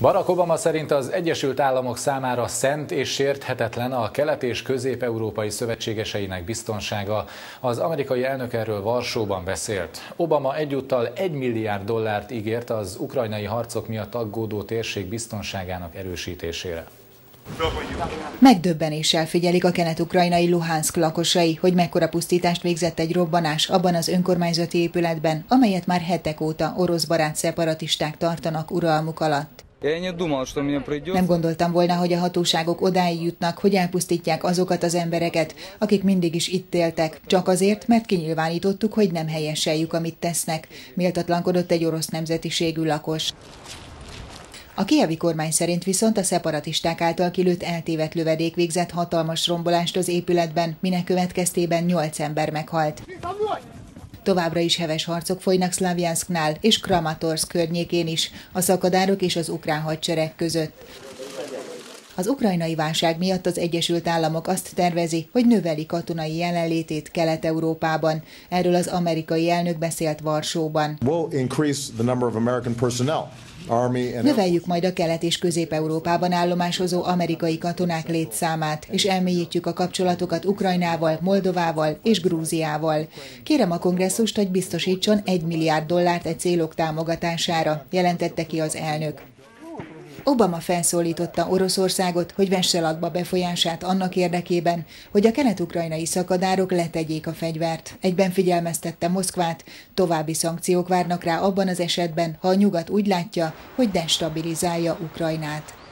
Barack Obama szerint az Egyesült Államok számára szent és sérthetetlen a kelet- és közép-európai szövetségeseinek biztonsága. Az amerikai elnök erről Varsóban beszélt. Obama egyúttal 1 milliárd dollárt ígért az ukrajnai harcok miatt aggódó térség biztonságának erősítésére. Megdöbbenéssel figyelik a kelet-ukrajnai Luhansk lakosai, hogy mekkora pusztítást végzett egy robbanás abban az önkormányzati épületben, amelyet már hetek óta orosz barát szeparatisták tartanak uralmuk alatt. Nem gondoltam volna, hogy a hatóságok odáig jutnak, hogy elpusztítják azokat az embereket, akik mindig is itt éltek, csak azért, mert kinyilvánítottuk, hogy nem helyeseljük, amit tesznek, méltatlankodott egy orosz nemzetiségű lakos. A kievi kormány szerint viszont a szeparatisták által kilőtt eltévedt lövedék végzett hatalmas rombolást az épületben, minek következtében nyolc ember meghalt. Továbbra is heves harcok folynak Szlavjansknál és Kramatorsk környékén is, a szakadárok és az ukrán hadsereg között. Az ukrajnai válság miatt az Egyesült Államok azt tervezi, hogy növeli katonai jelenlétét Kelet-Európában. Erről az amerikai elnök beszélt Varsóban. Növeljük majd a kelet- és közép-európában állomásozó amerikai katonák létszámát, és elmélyítjük a kapcsolatokat Ukrajnával, Moldovával és Grúziával. Kérem a kongresszust, hogy biztosítson egy milliárd dollárt egy célok támogatására, jelentette ki az elnök. Obama felszólította Oroszországot, hogy vesse latba befolyását annak érdekében, hogy a kelet-ukrajnai szakadárok letegyék a fegyvert. Egyben figyelmeztette Moszkvát, további szankciók várnak rá abban az esetben, ha a nyugat úgy látja, hogy destabilizálja Ukrajnát.